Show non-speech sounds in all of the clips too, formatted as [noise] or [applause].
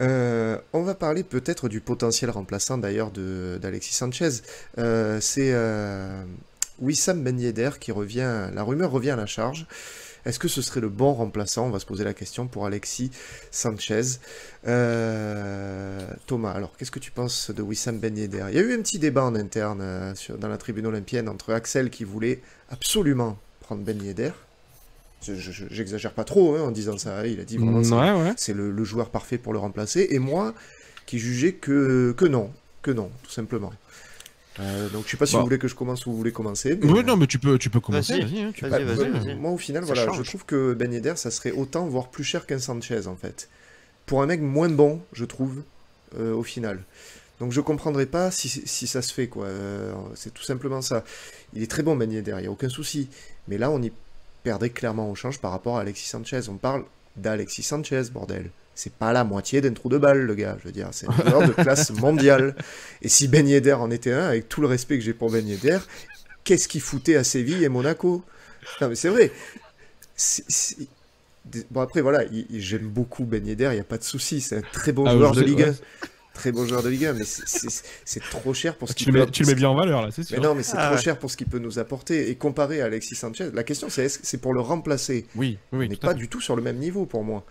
Euh, on va parler peut-être du potentiel remplaçant d'ailleurs d'Alexis Sanchez. Euh, c'est euh, Wissam Ben qui revient, la rumeur revient à la charge. Est-ce que ce serait le bon remplaçant? On va se poser la question pour Alexis Sanchez. Thomas, alors qu'est-ce que tu penses de Wissam Ben Yedder? Il y a eu un petit débat en interne dans la tribune olympienne entre Axel qui voulait absolument prendre Ben Yedder J'exagère pas trop hein, en disant ça. Il a dit vraiment c'est le, joueur parfait pour le remplacer. Et moi, qui jugeais que, que non, que non, tout simplement. Euh, donc je sais pas si vous voulez que je commence ou vous voulez commencer. Oui, non, mais tu peux, tu peux commencer. Vas-y, Moi, au final, voilà, je trouve que Ben Yedder, ça serait autant, voire plus cher qu'un Sanchez, en fait. Pour un mec moins bon, je trouve, euh, au final. Donc je comprendrais pas si, si ça se fait, quoi. Euh, c'est tout simplement ça. Il est très bon, Ben Yedder, il n'y a aucun souci. Mais là, on y perdrait clairement au change par rapport à Alexis Sanchez. On parle d'Alexis Sanchez, bordel. C'est pas la moitié d'un trou de balle, le gars, je veux dire. C'est un joueur de classe [laughs] mondiale. Et si Ben Yedder en était un, avec tout le respect que j'ai pour Ben Yedder, qu'est-ce qu'il foutait à Séville et Monaco? Non, mais c'est vrai. Bon, après, voilà, j'aime beaucoup Ben Yedder, il n'y a pas de souci. C'est un très bon ah, joueur de Ligue 1 très bon joueur de Ligue 1, mais c'est trop cher pour ce qu'il peut... Tu le mets bien en valeur, là, c'est sûr. Mais non, mais c'est ah trop cher pour ce qu'il peut nous apporter. Et comparé à Alexis Sanchez, la question, c'est c'est pour le remplacer? Oui, oui, On n'est pas du tout sur le même niveau pour moi.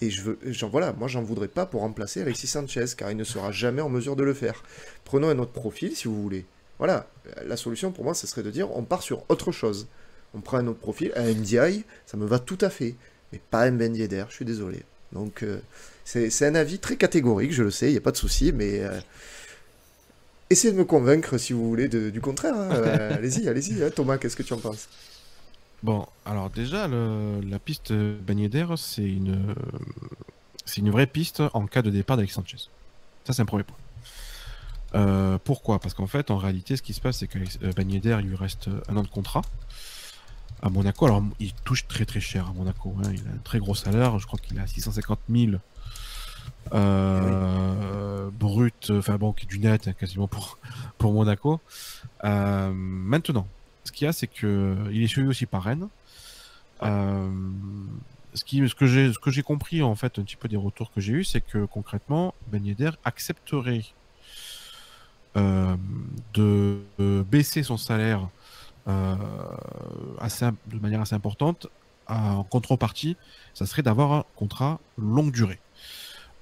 Et je veux, genre, voilà, moi, j'en voudrais pas pour remplacer Alexis Sanchez, car il ne sera jamais en mesure de le faire. Prenons un autre profil, si vous voulez. Voilà, la solution pour moi, ce serait de dire, on part sur autre chose. On prend un autre profil, un MDI, ça me va tout à fait. Mais pas un Ben Yedder, je suis désolé. Donc, euh, c'est un avis très catégorique, je le sais, il n'y a pas de souci, mais euh, essayez de me convaincre si vous voulez du contraire. Hein. [laughs] Euh, allez-y, allez-y. Hein. Thomas, qu'est-ce que tu en penses? Bon, alors déjà, la piste Bagnéder, c'est une, c'est une vraie piste en cas de départ d'Alex Sanchez. Ça, c'est un premier point. Euh, pourquoi? Parce qu'en fait, en réalité, ce qui se passe, c'est que Bagnéder, il lui reste un an de contrat à Monaco. Alors, il touche très très cher à Monaco. Hein. Il a un très gros salaire. Je crois qu'il a 650 000 euh, brut, enfin bon, qui est du net hein, quasiment pour, pour Monaco. Euh, maintenant, ce qu'il y a, c'est que il est suivi aussi par Rennes. Euh, ce, qui, ce que j'ai ce que j'ai compris en fait un petit peu des retours que j'ai eu, c'est que concrètement Ben Yedder accepterait de baisser son salaire assez, de manière assez importante en contrepartie, ça serait d'avoir un contrat longue durée.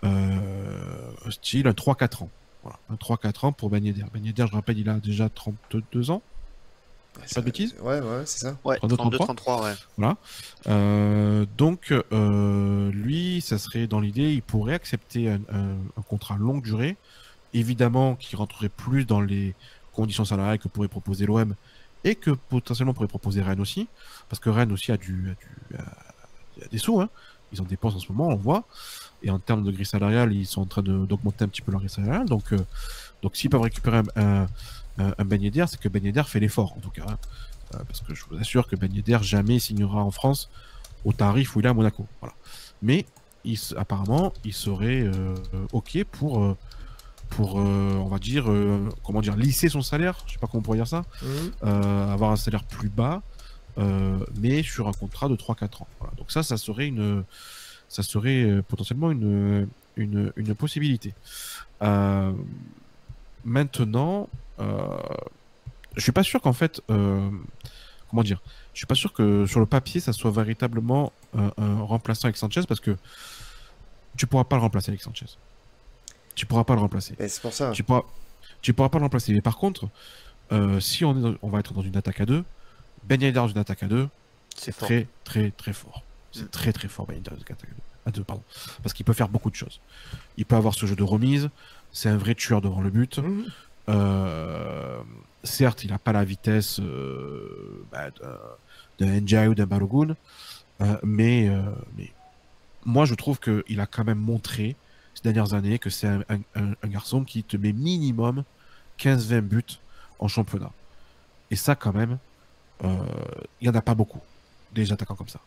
Euh, style 3-4 ans. Voilà, 3-4 ans pour Ben Yedder. Ben Yedder, je rappelle, il a déjà 32 ans. pas de bêtises Ouais, ouais, c'est ça. Ouais, 32, 33, ouais. Voilà. Euh, donc, euh, lui, ça serait dans l'idée, il pourrait accepter un, contrat longue durée, évidemment, qui rentrerait plus dans les conditions salariales que pourrait proposer l'OM et que potentiellement pourrait proposer Rennes aussi, parce que Rennes aussi a, du, a, du, a des sous, hein. ils en dépensent en ce moment, on voit. Et en termes de grille salariale, ils sont en train d'augmenter un petit peu leur grille salariale. Donc, euh, donc s'ils peuvent récupérer un, un, un Ben c'est que Ben Yedder fait l'effort, en tout cas. Hein. Euh, parce que je vous assure que Ben Yedder jamais signera en France au tarif où il est à Monaco. Voilà. Mais il, apparemment, il serait euh, OK pour, pour on va dire, comment dire, lisser son salaire. Je sais pas comment on pourrait dire ça. Mmh. avoir un salaire plus bas, mais sur un contrat de 3-4 ans. Voilà. Donc ça, ça serait une ça serait euh, potentiellement une, une, possibilité. Euh, maintenant, euh, je suis pas sûr qu'en fait, comment dire, je suis pas sûr que sur le papier, ça soit véritablement un remplaçant avec Sanchez parce que tu pourras pas le remplacer avec Sanchez. Tu pourras pas le remplacer. C'est pour ça. Tu pourras, tu pourras pas le remplacer. Mais par contre, si on, est on va être dans une attaque à deux, Ben dans une attaque à deux, c'est très, très, très fort. C'est très très fort, à deux, pardon. Parce qu'il peut faire beaucoup de choses. Il peut avoir ce jeu de remise, c'est un vrai tueur devant le but. Mm. Euh, certes, il n'a pas la vitesse euh, bah, d'un Njai ou d'un Balogun, euh, mais, mais moi je trouve qu'il a quand même montré ces dernières années que c'est un, garçon qui te met minimum 15-20 buts en championnat. Et ça, quand même, il n'y en a pas beaucoup, des attaquants comme ça.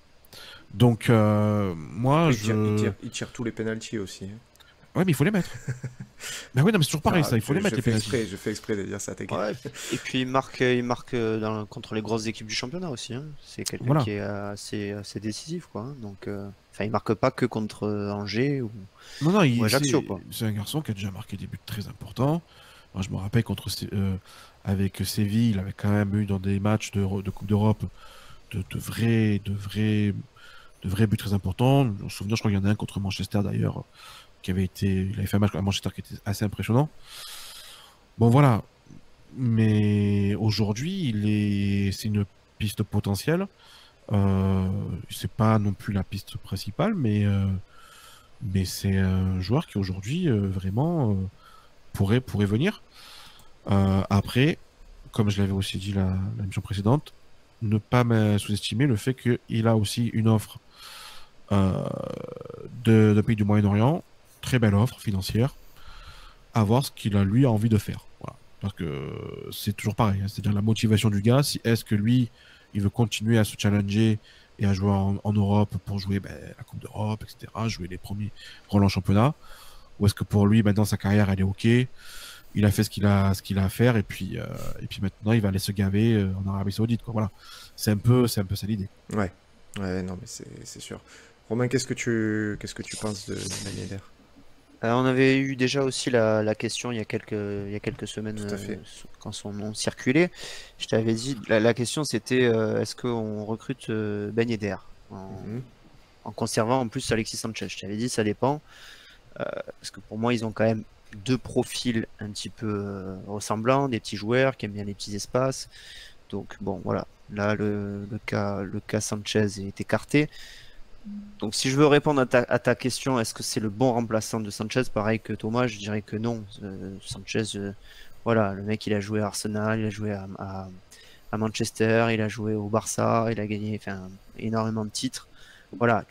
Donc, euh, moi, il je. Tire, il, tire, tous les pénalties aussi. Ouais, mais il faut les mettre. mais [laughs] oui, non, mais c'est toujours pareil, ça. Il faut les mettre, fais exprès, Je fais exprès de dire ça, ouais, Et puis, il marque, il marque dans, contre les grosses équipes du championnat aussi. Hein. C'est quelqu'un qui est assez, assez décisif, quoi. Hein. Donc, enfin, il marque pas que contre Angers ou, non, non, il, C'est un garçon qui a déjà marqué des buts très importants. Moi, je me rappelle contre avec Séville, il avait quand même eu dans des matchs de, de Coupe d'Europe de, vrais, de, vrais, de vrais buts très importants. Je me souviens, je crois qu'il y en a un contre Manchester d'ailleurs, qui avait été, fait un match à Manchester qui était assez impressionnant. Bon voilà, mais aujourd'hui, c'est une piste potentielle. Euh, c'est pas non plus la piste principale, mais euh, c'est un joueur qui aujourd'hui euh, vraiment euh, pourrait pourrait venir. Après, comme je l'avais aussi dit la mission précédente, ne pas sous-estimer le fait qu'il a aussi une offre euh, de, pays du Moyen-Orient, très belle offre financière, à voir ce qu'il a lui envie de faire. Parce que c'est toujours pareil, hein. c'est-à-dire la motivation du gars, si est-ce que lui, il veut continuer à se challenger et à jouer en, Europe pour jouer ben, la Coupe d'Europe, etc., jouer les premiers en championnat, ou est-ce que pour lui, maintenant sa carrière, elle est OK, il a fait ce qu'il a ce qu'il a à faire et puis euh, et puis maintenant il va aller se gaver euh, en Arabie Saoudite quoi voilà. C'est un peu c'est un peu ça l'idée. Ouais. Ouais non mais c'est sûr. Romain qu'est-ce que tu qu'est-ce que tu penses de Ben euh, on avait eu déjà aussi la, la, question il y a quelques il y a quelques semaines quand son nom circulait. Je t'avais dit la, question c'était est-ce qu'on recrute Ben Yedder en, mhm. en, conservant en plus Alexis Sanchez? Je t'avais dit ça dépend. Parce que pour moi ils ont quand même deux profils un petit peu euh, ressemblants, des petits joueurs qui aiment bien les petits espaces. Donc bon, voilà. Là, le, cas, le cas Sanchez est écarté. Donc si je veux répondre à ta, question, est-ce que c'est le bon remplaçant de Sanchez? Pareil que Thomas, je dirais que non. Euh, Sanchez, euh, voilà, le mec, il a joué à Arsenal, il a joué à, Manchester, il a joué au Barça, il a gagné énormément de titres. Voilà,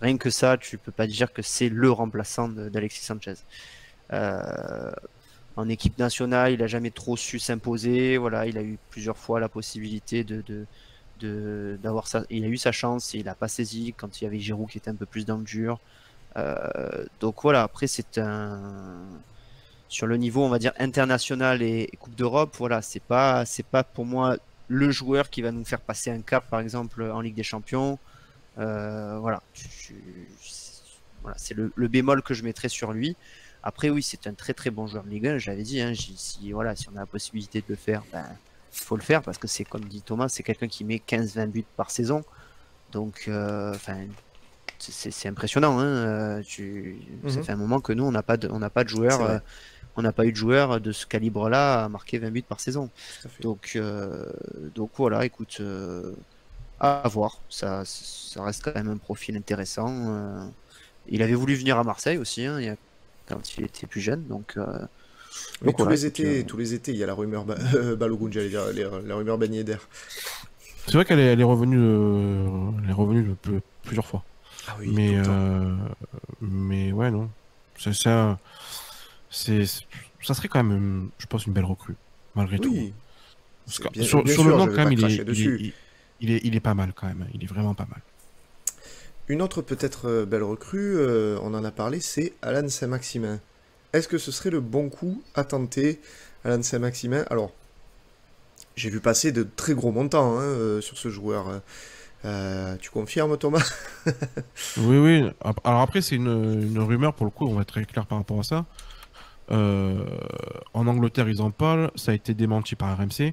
rien que ça, tu peux pas dire que c'est le remplaçant d'Alexis Sanchez. Euh, en équipe nationale, il a jamais trop su s'imposer. Voilà, il a eu plusieurs fois la possibilité de, d'avoir ça. Il a eu sa chance il a pas saisi quand il y avait Giroud qui était un peu plus dans le dur. Euh, donc voilà, après c'est un sur le niveau on va dire international et, Coupe d'Europe, voilà, c'est pas c'est pas pour moi le joueur qui va nous faire passer un cap par exemple en Ligue des Champions. Euh, voilà, voilà c'est le, le, bémol que je mettrais sur lui. Après, oui, c'est un très très bon joueur de Ligue 1. J'avais dit, hein, si, voilà, si on a la possibilité de le faire, ben, il faut le faire parce que c'est comme dit Thomas, c'est quelqu'un qui met 15-20 buts par saison. Donc, euh, c'est impressionnant. Hein, euh. Ça mhm. fait un moment que nous, on n'a pas de, on n'a pas de joueur, euh, on n'a pas eu de joueur de ce calibre-là à marquer 20 buts par saison. Donc, donc voilà, écoute, à voir. Ça, ça reste quand même un profil intéressant. il avait voulu venir à Marseille aussi. Hein, il y a quand il était plus jeune. Donc, euh, mais tous, les étés, tous les étés, il y a la rumeur ba [laughs] euh, Balogun, j'allais dire, la rumeur Ben C'est vrai qu'elle est, elle est, revenue, euh, elle est revenue plusieurs fois. Ah oui, mais, mais ouais, non. C'est ça. C'est, ça serait quand même, je pense, une belle recrue, malgré tout. sur, le nom, quand même, il est, il, est, il est pas mal quand même. Il est vraiment pas mal. Une autre peut-être euh, belle recrue, euh, on en a parlé, c'est Alan Saint-Maximin. Est-ce que ce serait le bon coup à tenter, Alan Saint-Maximin? Alors, j'ai vu passer de très gros montants hein, euh, sur ce joueur. tu confirmes, Thomas? [laughs] Oui, oui. Alors après, c'est une, rumeur, pour le coup, on va être très clair par rapport à ça. en Angleterre, ils en parlent. Ça a été démenti par RMC.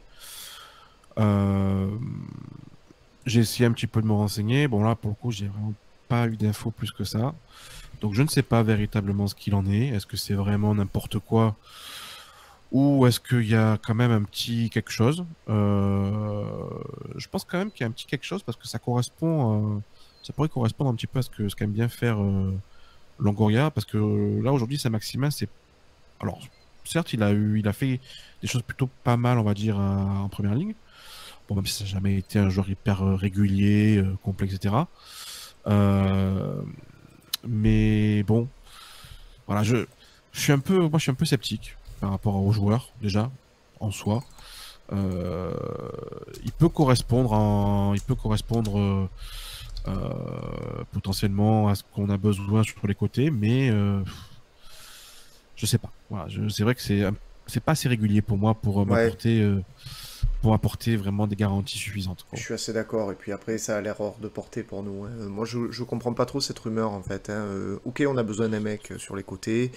j'ai essayé un petit peu de me renseigner. Bon, là, pour le coup, j'ai vraiment pas eu d'infos plus que ça. Donc je ne sais pas véritablement ce qu'il en est. Est-ce que c'est vraiment n'importe quoi? Ou est-ce qu'il y a quand même un petit quelque chose? Euh, Je pense quand même qu'il y a un petit quelque chose parce que ça correspond, ça pourrait correspondre un petit peu à ce que ce qu'aime bien faire euh, parce que là aujourd'hui c'est Maximin, c'est alors certes il a eu, il a fait des choses plutôt pas mal on va dire en première ligne. Bon même si ça n'a jamais été un joueur hyper euh, régulier, complet etc. Euh, mais bon, voilà, je, je suis un peu, moi je suis un peu sceptique par rapport aux joueurs déjà en soi. Euh, il peut correspondre en, il peut correspondre euh, potentiellement à ce qu'on a besoin sur les côtés, mais je sais pas. Voilà, c'est vrai que c'est c'est pas assez régulier pour moi pour m'apporter pour apporter vraiment des garanties suffisantes. Je suis assez d'accord. Et puis après, ça a l'air hors de portée pour nous. Hein. Moi, je, je comprends pas trop cette rumeur en fait. Hein. Euh, ok, on a besoin d'un mec sur les côtés.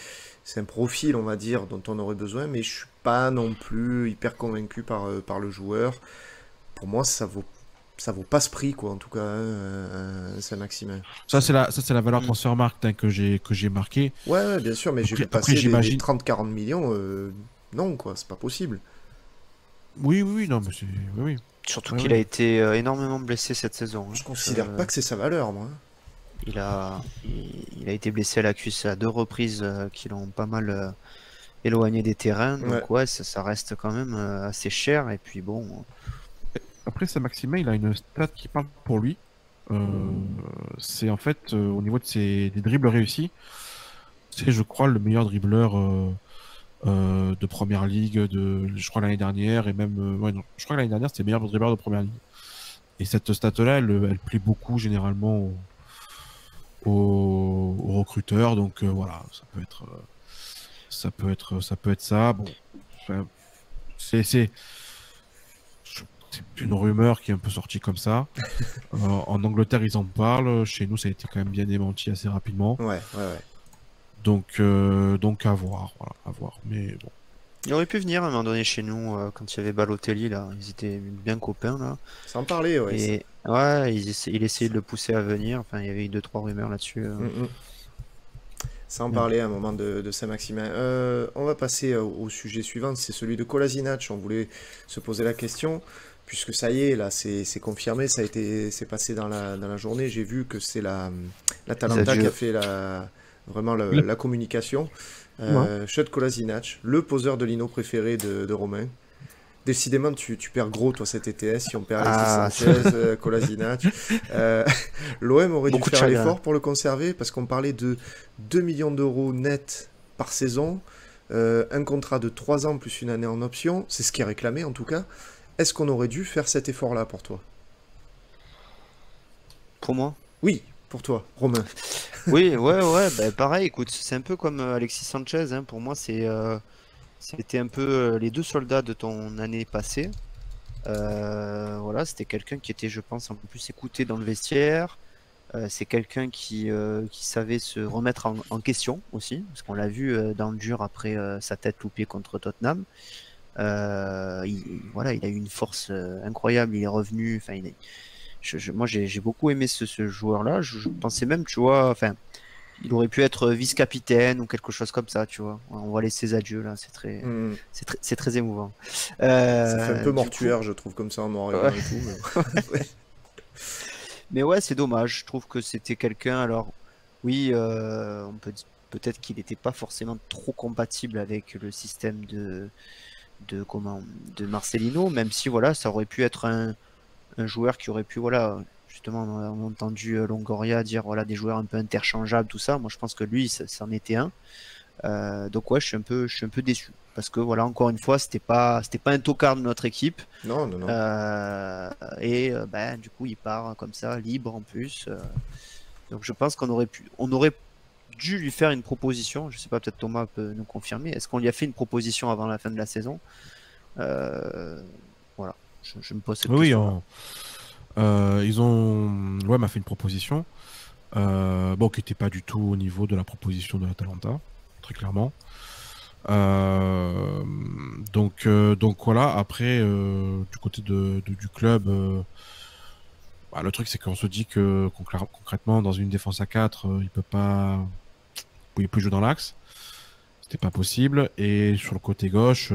C'est un profil, on va dire, dont on aurait besoin. Mais je suis pas non plus hyper convaincu par, euh, par le joueur. Pour moi, ça vaut ça vaut pas ce prix quoi en tout cas hein, Saint-Maximin. Ça c'est la ça c'est la valeur mm. transfert marque que j'ai que j'ai marqué. Ouais, bien sûr mais j'ai les 30 40 millions euh, non quoi, c'est pas possible. Oui, oui, non, mais c'est. Oui, Surtout qu'il a été euh, énormément blessé cette saison. Hein. Je considère euh, pas que c'est sa valeur, moi. Il a, il, a été blessé à la cuisse à deux reprises euh, qui l'ont pas mal éloigné des terrains. Donc, ouais, ça, reste quand même assez cher. Et puis, bon. Après, ça, Maximin, il a une stat qui parle pour lui. c'est en fait, au niveau de ses des dribbles réussis, c'est, je crois, le meilleur dribbleur euh, de première ligue, de, je crois l'année dernière, et même, euh, ouais, non, je crois que l'année dernière c'était meilleur dribbleur de première ligue. Et cette stat-là, elle, elle, plaît beaucoup généralement aux, recruteurs, donc euh, voilà, ça peut être, ça peut être, ça peut être ça. Bon, c'est, c'est, une rumeur qui est un peu sortie comme ça. [laughs] en Angleterre, ils en parlent. Chez nous, ça a été quand même bien démenti assez rapidement. Ouais, ouais, ouais. Donc, euh, donc à voir, voilà, à voir. Mais bon. Il aurait pu venir à un moment donné chez nous euh, quand il y avait Balotelli là. Ils étaient bien copains là. Sans parler, ouais. Et... Ouais, il, essayait de le pousser à venir. Enfin, il y avait eu deux trois rumeurs là-dessus. Euh. Mm, mm. Sans mm. parler à un moment de, Saint-Maximin. on va passer au sujet suivant, c'est celui de Kolasinac. On voulait se poser la question, puisque ça y est, là, c'est confirmé, ça a été, c'est passé dans la, dans la journée. J'ai vu que c'est la, la Talenta qui a fait la, vraiment la, communication. Euh, Kolasinac, le poseur de lino préféré de, Romain. Décidément, tu, perds gros, toi, cet ETS, si on perd Alexis ah. Sanchez, euh, Kolasinac. [laughs] Euh, [laughs] L'OM aurait dû faire l'effort pour le conserver, parce qu'on parlait de 2 millions d'euros net par saison, euh, un contrat de 3 ans plus une année en option, c'est ce qui est réclamé en tout cas. Est-ce qu'on aurait dû faire cet effort-là pour toi? Pour moi? Oui, pour toi, Romain Oui, ouais, ouais, [laughs] bah, pareil, écoute, c'est un peu comme euh, Alexis Sanchez, hein, pour moi, c'est, euh, c'était un peu euh, les deux soldats de ton année passée. voilà, c'était quelqu'un qui était, je pense, un peu plus écouté dans le vestiaire. c'est quelqu'un qui, qui savait se remettre en, question aussi, parce qu'on l'a vu dans le dur après sa tête loupée contre Tottenham. il, voilà, il a eu une force incroyable, il est revenu, enfin, il moi, j'ai beaucoup aimé ce, joueur-là. Je, pensais même, tu vois, enfin, il aurait pu être vice-capitaine ou quelque chose comme ça, tu vois. On va laisser ses adieux là, c'est très, c'est très, émouvant. Euh, ça fait un peu mortuaire, je trouve, comme ça en mort et tout. [laughs] Mais... ouais, c'est dommage. Je trouve que c'était quelqu'un. Alors, oui, euh, on peut peut-être qu'il n'était pas forcément trop compatible avec le système de, de comment, de Marcelino, même si voilà, ça aurait pu être un un joueur qui aurait pu, voilà, justement, on a entendu euh, Longoria dire, voilà, des joueurs un peu interchangeables, tout ça. Moi, je pense que lui, c'en était un. Euh, donc ouais, je suis un peu, je suis un peu déçu parce que voilà, encore une fois, c'était pas, c'était pas un tocard de notre équipe. Non, non, non. Euh, et ben, du coup, il part comme ça, libre en plus. donc je pense qu'on aurait pu, on aurait dû lui faire une proposition. Je sais pas, peut-être Thomas peut nous confirmer. Est-ce qu'on lui a fait une proposition avant la fin de la saison? Cette oui, question. Euh, ils ont. Ouais, m'a fait une proposition. Euh, bon, qui n'était pas du tout au niveau de la proposition de l'Atalanta, très clairement. Euh, donc, donc voilà, après, du côté de, du club, bah, le truc c'est qu'on se dit que concrètement, dans une défense à 4, il peut pas. Il pouvait plus jouer dans l'axe. C'était pas possible. Et sur le côté gauche,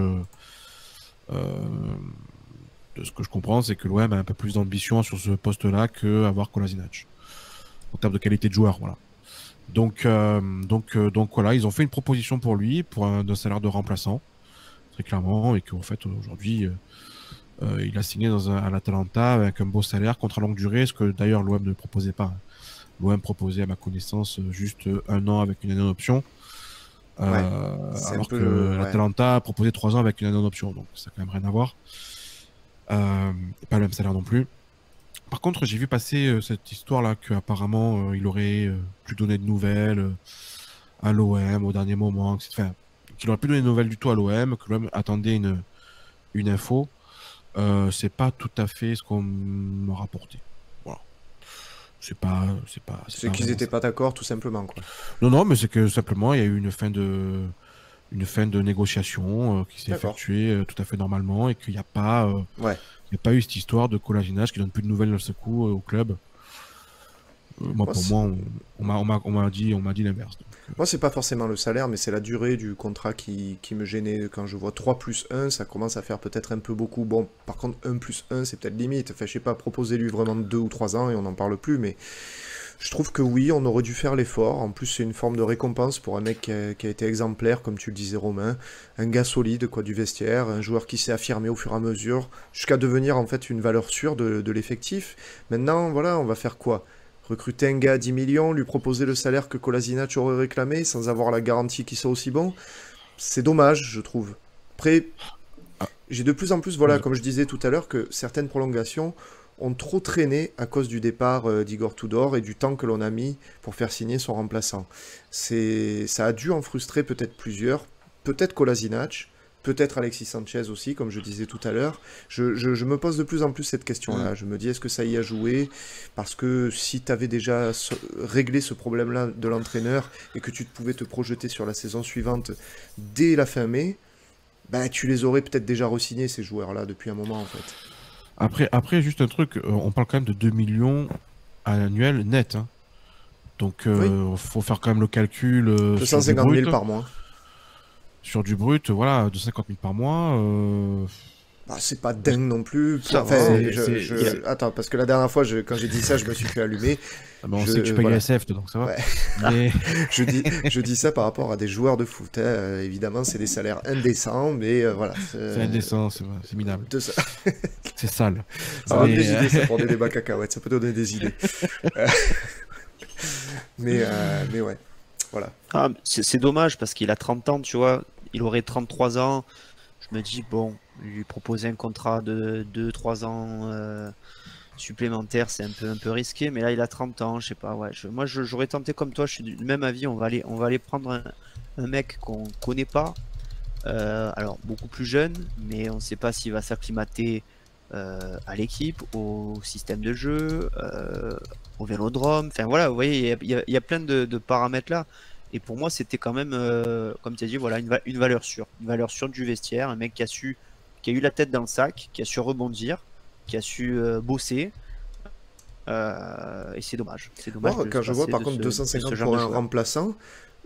ce que je comprends, c'est que l'OM a un peu plus d'ambition sur ce poste-là qu'avoir Kolasinac. En termes de qualité de joueur, voilà. Donc, euh, donc, euh, donc voilà, ils ont fait une proposition pour lui, pour un, salaire de remplaçant, très clairement, et qu'en fait, aujourd'hui, euh, il a signé dans un, à l'Atalanta avec un beau salaire, contre longue durée, ce que d'ailleurs l'OM ne proposait pas. L'OM proposait, à ma connaissance, juste un an avec une année d'option. alors que l'Atalanta a proposé trois ans avec une année d'option, donc ça n'a quand même rien à voir. Euh, pas le même salaire non plus. Par contre, j'ai vu passer euh, cette histoire-là qu'apparemment euh, il aurait plus donné de nouvelles à l'OM au dernier moment. Enfin, qu'il n'aurait plus donné de nouvelles du tout à l'OM, que l'OM attendait une, une info. Euh, c'est pas tout à fait ce qu'on m'a rapporté. Voilà. C'est pas, c'est pas. C'est qu'ils n'étaient pas d'accord, tout simplement, quoi. Non, non, mais c'est que simplement il y a eu une fin de, une fin de négociation euh, qui s'est effectuée euh, tout à fait normalement et qu'il n'y a pas, ouais. il y a pas eu cette histoire de collaginage qui donne plus de nouvelles de ce coup au club. moi, pour moi, on, m'a dit, on m'a dit l'inverse. Moi, c'est pas forcément le salaire, mais c'est la durée du contrat qui, qui, me gênait. Quand je vois 3 plus 1, ça commence à faire peut-être un peu beaucoup. Bon, par contre, 1 plus 1, c'est peut-être limite. Enfin, je sais pas, proposer lui vraiment 2 ou 3 ans et on n'en parle plus, mais je trouve que oui, on aurait dû faire l'effort. En plus, c'est une forme de récompense pour un mec qui a, été exemplaire, comme tu le disais, Romain. Un gars solide, quoi, du vestiaire. Un joueur qui s'est affirmé au fur et à mesure, jusqu'à devenir, en fait, une valeur sûre de, de l'effectif. Maintenant, voilà, on va faire quoi? Recruter un gars à 10 millions, lui proposer le salaire que Kolasinac aurait réclamé sans avoir la garantie qu'il soit aussi bon, c'est dommage, je trouve. Après, j'ai de plus en plus, voilà, comme je disais tout à l'heure, que certaines prolongations ont trop traîné à cause du départ euh, d'Igor Tudor et du temps que l'on a mis pour faire signer son remplaçant. C'est, ça a dû en frustrer peut-être plusieurs, peut-être Kolasinac, peut-être Alexis Sanchez aussi, comme je disais tout à l'heure. Je, me pose de plus en plus cette question-là. Mm. Je me dis, est-ce que ça y a joué? Parce que si tu avais déjà réglé ce problème-là de l'entraîneur et que tu pouvais te projeter sur la saison suivante dès la fin mai, bah, tu les aurais peut-être déjà re-signés, ces joueurs-là, depuis un moment, en fait. Après, après juste un truc, euh, on parle quand même de 2 millions annuels net. Hein. Donc, il euh, faut faire quand même le calcul. 250 euh, 000 par mois sur du brut, voilà, de 50 000 par mois. Euh... Bah, c'est pas dingue non plus. Attends, parce que la dernière fois, quand j'ai dit ça, je me suis fait allumer. Ah bah, on sait que tu payes voilà. SF, donc ça va. [laughs] [laughs] je, dis, je dis ça par rapport à des joueurs de foot. Hein. Évidemment, c'est des salaires indécents, mais euh, voilà. C'est indécent, c'est minable. [laughs] c'est sale. Ça donne des idées, ça, pour des débats cacahuètes. Ça peut donner des idées. [laughs] mais, euh, mais ouais. Voilà. Ah, c'est dommage parce qu'il a 30 ans, tu vois il aurait 33 ans. Je me dis, bon, lui proposer un contrat de 2-3 ans euh, supplémentaire, c'est un peu, un peu risqué. Mais là, il a 30 ans, je sais pas. Ouais, moi, j'aurais tenté comme toi, je suis du même avis. On va aller, on va aller prendre un, mec qu'on connaît pas. Euh, alors, beaucoup plus jeune, mais on ne sait pas s'il va s'acclimater euh, à l'équipe, au système de jeu, au vélodrome. Enfin, voilà, vous voyez, il y, a plein de, de paramètres là. Et pour moi, c'était quand même, euh, comme tu as dit, voilà, une, une, valeur sûre. Une valeur sûre du vestiaire. Un mec qui a su, qui a eu la tête dans le sac, qui a su rebondir, qui a su euh, bosser. Euh, et c'est dommage. C'est dommage. quand je vois par contre 250 pour un remplaçant,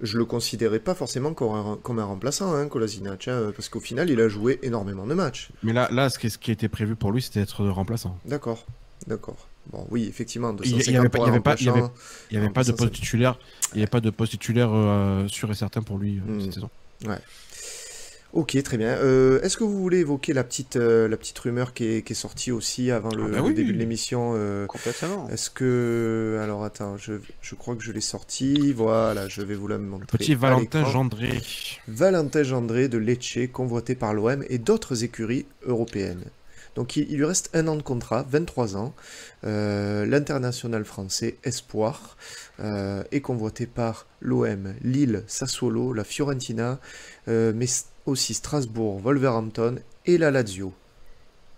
je le considérais pas forcément comme un, comme un remplaçant, hein, Kolasinac, hein, parce qu'au final, il a joué énormément de matchs. Mais là, là ce, qui, ce qui était prévu pour lui, c'était d'être remplaçant. D'accord, d'accord. Bon, oui, effectivement, il n'y avait, pas, avait, pas, y avait pas de poste titulaire, il n'y avait pas de poste titulaire euh, sûr et certain pour lui euh, cette hmm. saison. Ouais. Ok, très bien. Euh, est-ce que vous voulez évoquer la petite, la petite rumeur qui est, qui est sortie aussi avant le, ah bah début de l'émission Complètement. Est-ce que... Alors attends, je, je crois que je l'ai sorti. Voilà, je vais vous la montrer. petit Valentin Gendré. Valentin Gendré de Lecce, convoité par l'OM et d'autres écuries européennes. Donc il, lui reste un an de contrat, 23 ans. Euh, l'international français Espoir euh, est convoité par l'OM, Lille, Sassuolo, la Fiorentina, euh, mais aussi Strasbourg, Wolverhampton et la Lazio.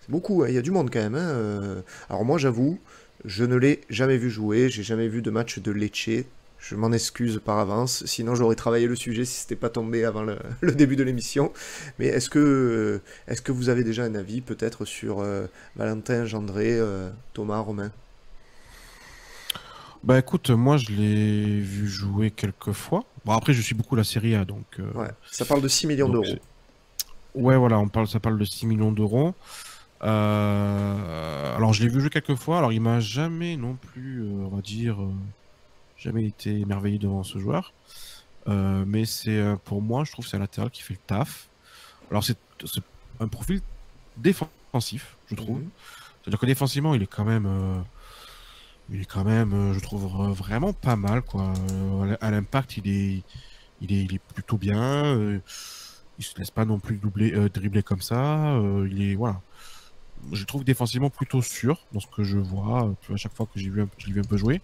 C'est beaucoup, hein, il y a du monde quand même. Hein, Alors moi j'avoue, je ne l'ai jamais vu jouer, j'ai jamais vu de match de Lecce, je m'en excuse par avance, sinon j'aurais travaillé le sujet si c'était pas tombé avant le, [laughs] début de l'émission. Mais est-ce que, euh, est que vous avez déjà un avis peut-être sur euh, Valentin, Gendré, euh, Thomas, Romain? Bah écoute, moi je l'ai vu jouer quelques fois. Bon après je suis beaucoup la Série A donc... Ouais, ça parle de 6 millions d'euros. Ouais voilà, on parle, ça parle de 6 millions d'euros. alors je l'ai vu jouer quelques fois, alors il m'a jamais non plus, on va dire jamais été émerveillé devant ce joueur. Euh, mais c'est euh, pour moi, je trouve c'est un latéral qui fait le taf. Alors c'est un profil défensif, je trouve. Mhm. C'est-à-dire que défensivement, il est quand même, euh, il est quand même, je trouve vraiment pas mal quoi. à l'impact, il est, il est, il est plutôt bien. il se laisse pas non plus doubler, dribbler comme ça. il est voilà. Je trouve défensivement plutôt sûr dans ce que je vois. à chaque fois que j'ai vu, je l'ai vu un peu jouer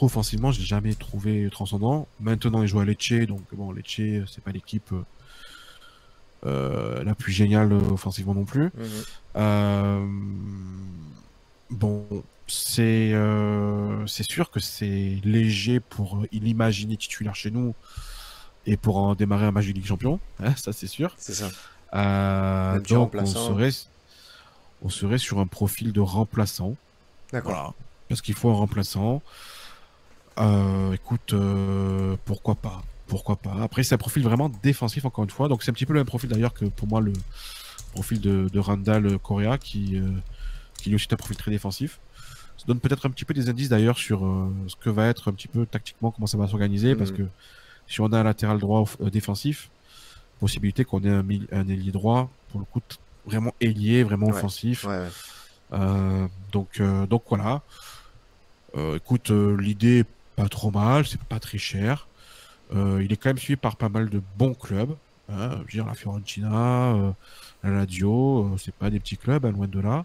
Offensivement, je l'ai jamais trouvé transcendant. Maintenant, il joue à Lecce, donc bon, Lecce, c'est pas l'équipe la plus géniale offensivement non plus. Mhm. bon, c'est c'est sûr que c'est léger pour l'imaginer titulaire chez nous et pour en démarrer un match de Ligue Champion, [laughs] hein, ça c'est sûr. C'est ça. Euh, donc on serait, on serait sur un profil de remplaçant. D'accord. Parce qu'il faut un remplaçant. Euh, écoute, euh, pourquoi pas Pourquoi pas Après, c'est un profil vraiment défensif, encore une fois. Donc, c'est un petit peu le même profil d'ailleurs que pour moi le profil de, de Randall Correa, qui, qui est aussi un profil très défensif. Ça donne peut-être un petit peu des indices d'ailleurs sur ce que va être un petit peu tactiquement, comment ça va s'organiser. Parce mm. que si on a un latéral droit défensif, possibilité qu'on ait un, un ailier droit, pour le coup, vraiment ailier, vraiment offensif. Euh, donc, euh, donc voilà. Euh, écoute, l'idée est pas trop mal, c'est pas très cher. il est quand même suivi par pas mal de bons clubs. Hein, je veux dire, la Fiorentina, la Lazio, c'est pas des petits clubs, hein, loin de là.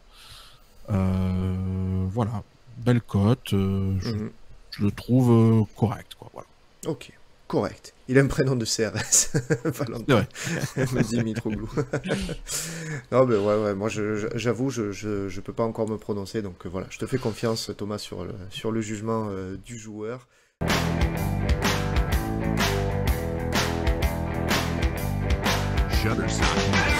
voilà, belle cote, je, mhm. je, le trouve correct, quoi. Voilà. Ok correct. Il a un prénom de CRS. Valentin. [laughs] [laughs] me dit Mitroglou. [laughs] non, mais ouais, ouais, moi j'avoue, je, je, je, peux pas encore me prononcer. Donc euh, voilà, je te fais confiance, Thomas, sur le, sur le jugement euh, du joueur. Shutterstock